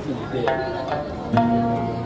時で。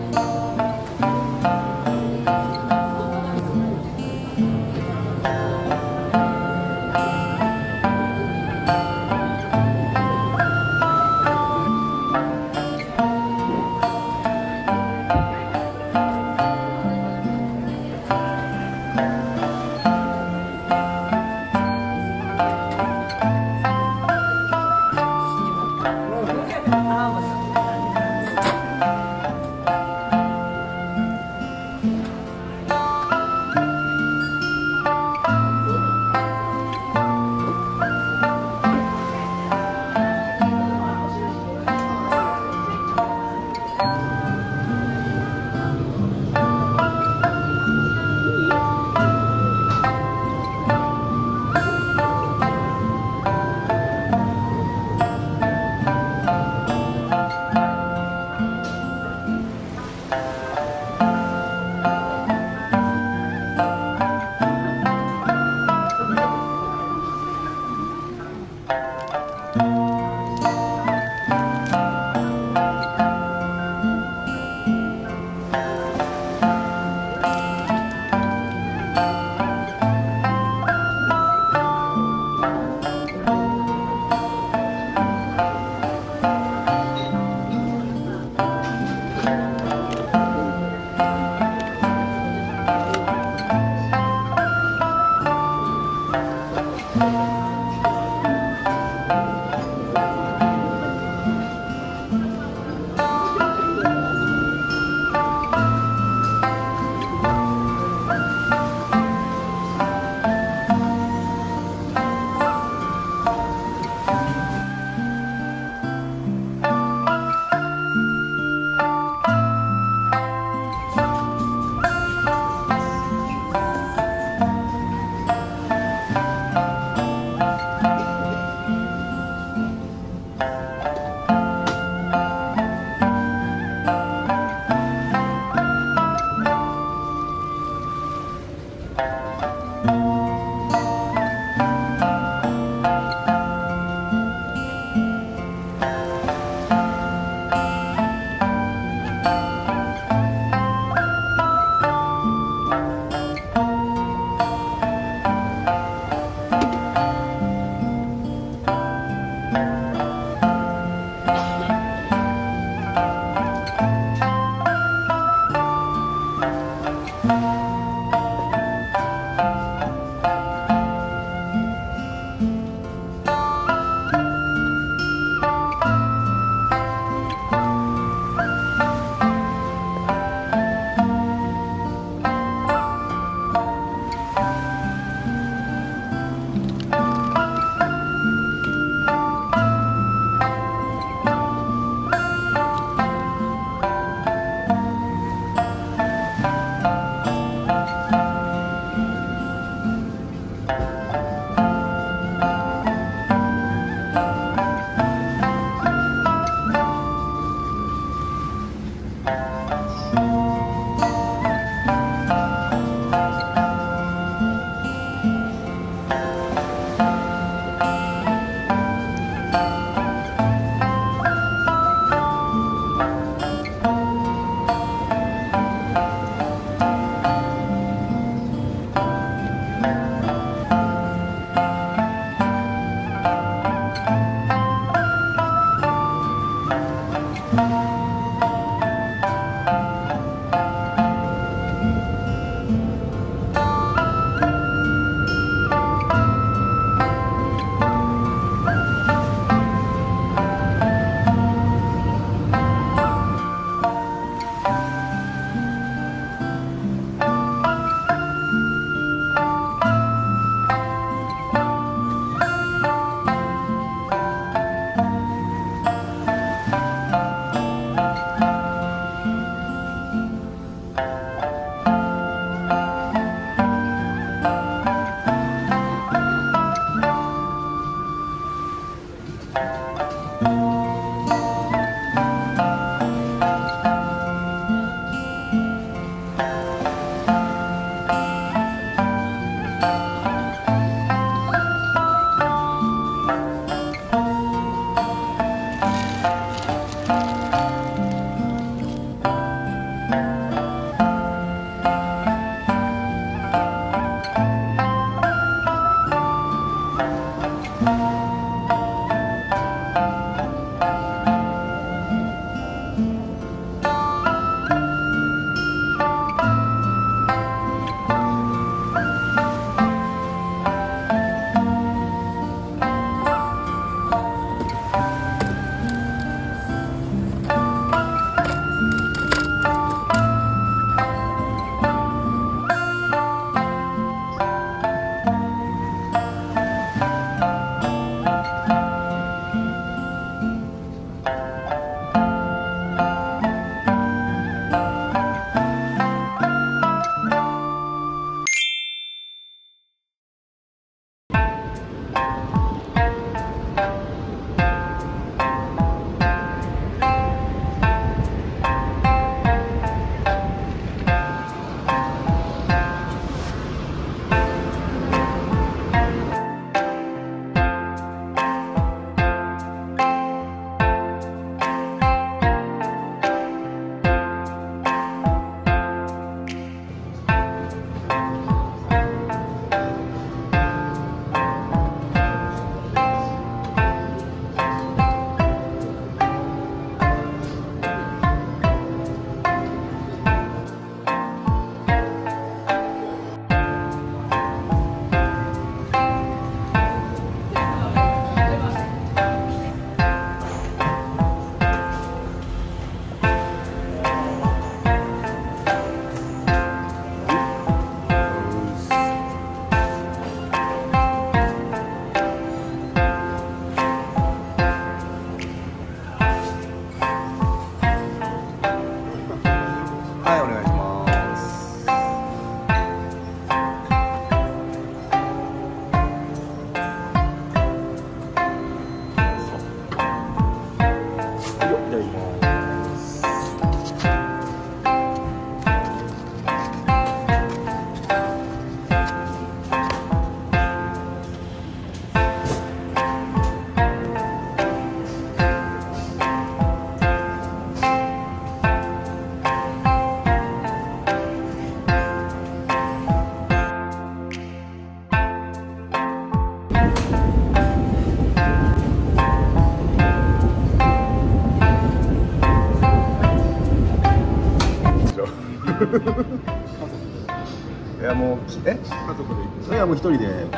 も一人で。うん。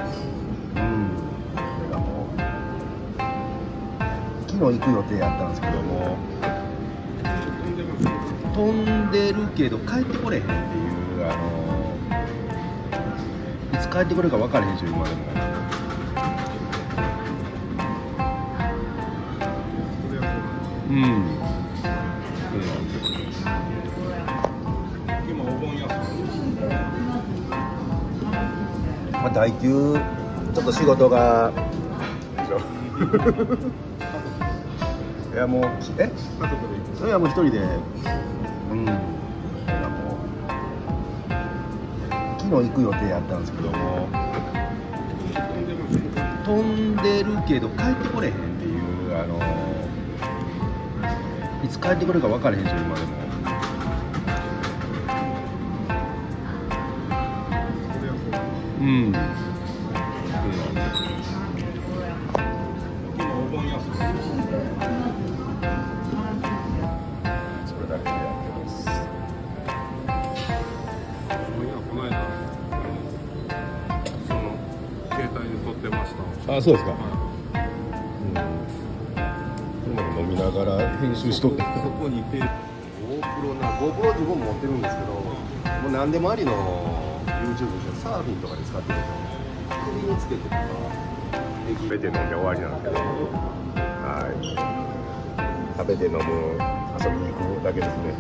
それがもう昨日行く予定やったんですけども。飛んでるけど帰ってこれへんっていうあのいつ帰ってくるか分からへんし今でも。まあ代休ちょっと仕事が。いやもうえ？それはもう一人で。うん。もう昨日行く予定やったんですけども。飛んでるけど帰ってこれへんっていうあのいつ帰ってくるか分からへんし今でもうん。今お盆休みそれだけやってますあそうですか、はうん、飲みながら編集しとってそこにいて GoPro な GoPro 自分持ってるん。ですけどもう何でもありの YouTube でサーフィンとかで使ってるんですよ首につけてとか食べて飲んで終わりなんですけどはい食べて飲む遊びに行くだけですね。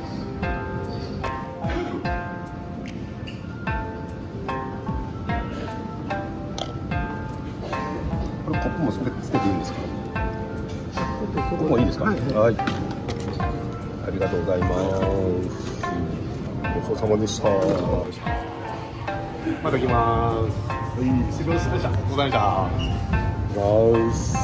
コップも捨て捨てていいんですか？ここもい。いですかはい、ありがとうございます。ごちそうさまでしたまた来ます。はい。失礼しましたございまし